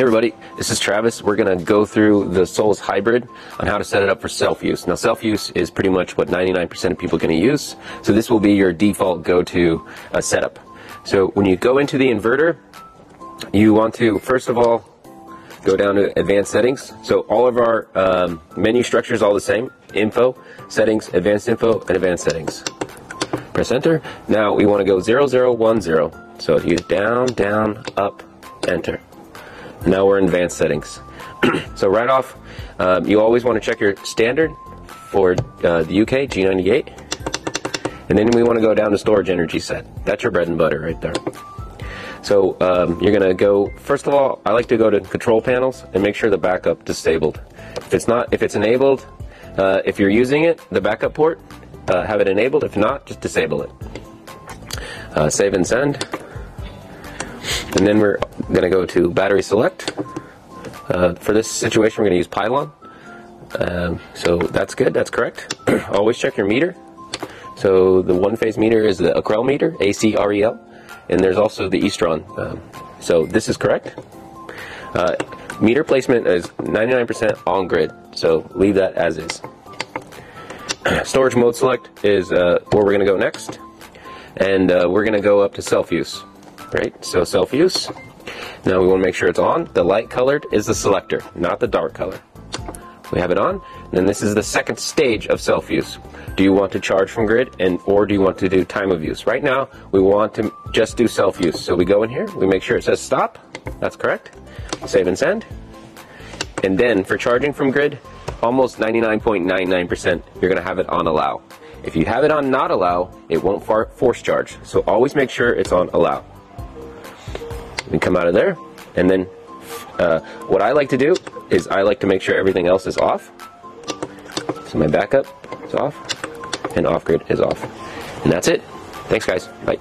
Hey everybody, this is Travis. We're going to go through the Solis Hybrid on how to set it up for self-use. Now self-use is pretty much what 99% of people are going to use, so this will be your default go-to uh, setup. So when you go into the inverter, you want to first of all go down to advanced settings. So all of our um, menu structure is all the same. Info, settings, advanced info, and advanced settings. Press enter. Now we want to go 0010. So if you down, down, up, enter. Now we're in advanced settings. so right off, um, you always want to check your standard for uh, the UK, G98. And then we want to go down to storage energy set. That's your bread and butter right there. So um, you're going to go, first of all, I like to go to control panels and make sure the backup disabled. If it's not, if it's enabled, uh, if you're using it, the backup port, uh, have it enabled. If not, just disable it. Uh, save and send. And then we're going to go to battery select. Uh, for this situation, we're going to use pylon. Um, so that's good, that's correct. Always check your meter. So the one phase meter is the Acrel meter, A-C-R-E-L. And there's also the Eastron. Um, so this is correct. Uh, meter placement is 99% on grid, so leave that as is. Storage mode select is uh, where we're going to go next. And uh, we're going to go up to self-use right? So self-use. Now we want to make sure it's on. The light colored is the selector, not the dark color. We have it on. Then this is the second stage of self-use. Do you want to charge from grid and or do you want to do time of use? Right now, we want to just do self-use. So we go in here, we make sure it says stop. That's correct. Save and send. And then for charging from grid, almost 99.99% you're going to have it on allow. If you have it on not allow, it won't force charge. So always make sure it's on allow and come out of there. And then uh, what I like to do is I like to make sure everything else is off. So my backup is off and off grid is off. And that's it. Thanks guys. Bye.